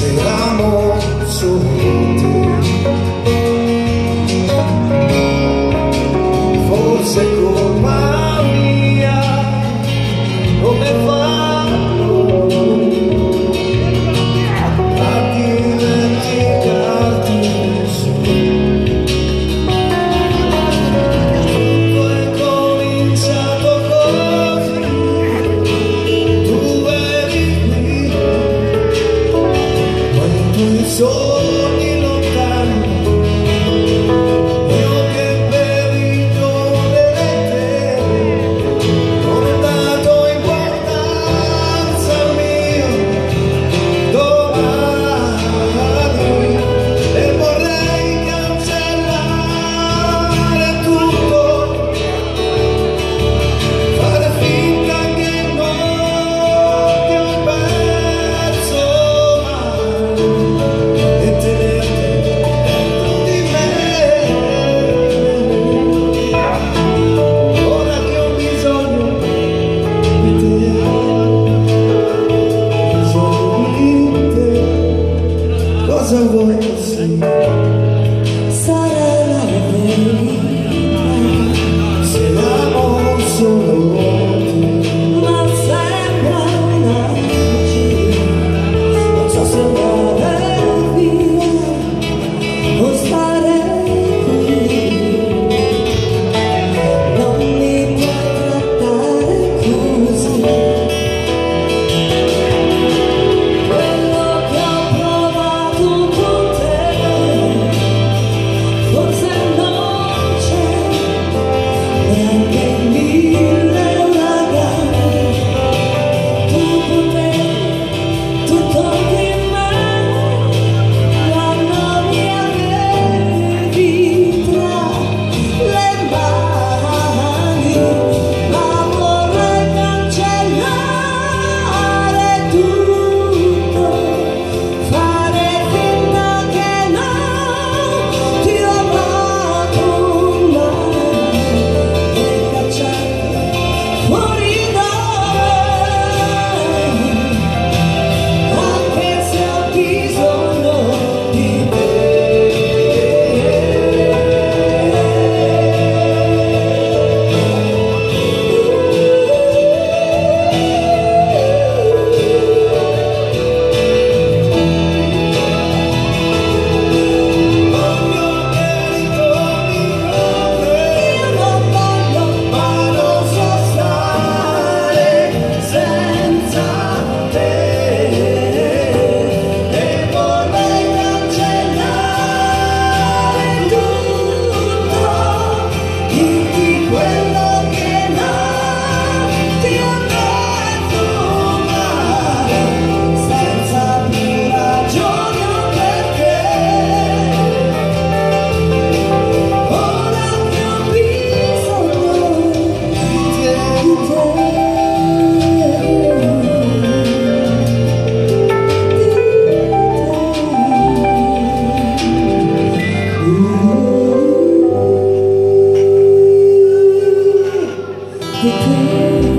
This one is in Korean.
ese. 죽었지 사랑하는 you.